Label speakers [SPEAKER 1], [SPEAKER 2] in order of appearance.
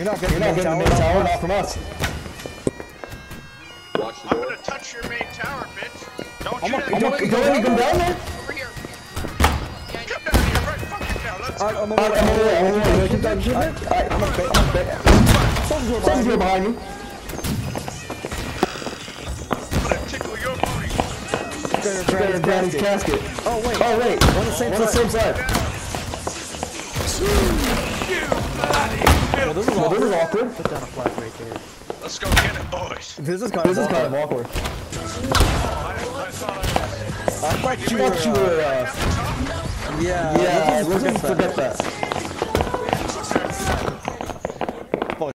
[SPEAKER 1] You're not getting,
[SPEAKER 2] You're not getting the main tower, not from us.
[SPEAKER 3] Watch the
[SPEAKER 4] I'm
[SPEAKER 3] door.
[SPEAKER 4] gonna touch your main tower, bitch. Don't
[SPEAKER 1] I'm
[SPEAKER 4] you
[SPEAKER 1] a-
[SPEAKER 4] dare.
[SPEAKER 1] I'm a-
[SPEAKER 2] Go ahead and come down there.
[SPEAKER 4] Over here. Come down here, right fucking now. Let's
[SPEAKER 1] Alright,
[SPEAKER 4] go.
[SPEAKER 1] I'm over
[SPEAKER 2] Alright, I'm over there, I'm over there.
[SPEAKER 1] Keep that shit, man.
[SPEAKER 2] Alright, I'm a I'm a bit.
[SPEAKER 1] Soldier's
[SPEAKER 2] here
[SPEAKER 1] behind
[SPEAKER 2] behind.
[SPEAKER 4] I'm gonna tickle your booty.
[SPEAKER 1] you. Better
[SPEAKER 2] Better
[SPEAKER 1] grab
[SPEAKER 2] grab
[SPEAKER 1] his
[SPEAKER 2] his
[SPEAKER 1] casket.
[SPEAKER 2] casket.
[SPEAKER 1] Oh, wait.
[SPEAKER 2] Oh wait,
[SPEAKER 1] We're on the same
[SPEAKER 2] We're on the same side.
[SPEAKER 1] Well, this is
[SPEAKER 2] Well, this is
[SPEAKER 1] awkward.
[SPEAKER 2] awkward.
[SPEAKER 1] Put down a flag right there.
[SPEAKER 4] Let's go get it, boys.
[SPEAKER 1] This is kind
[SPEAKER 2] This
[SPEAKER 1] of
[SPEAKER 2] is kind of
[SPEAKER 1] awkward.
[SPEAKER 2] awkward.
[SPEAKER 4] I, I thought I
[SPEAKER 1] I thought you
[SPEAKER 2] You
[SPEAKER 1] were, uh, yeah,
[SPEAKER 2] yeah,
[SPEAKER 1] let's
[SPEAKER 2] let's
[SPEAKER 1] just
[SPEAKER 2] just that.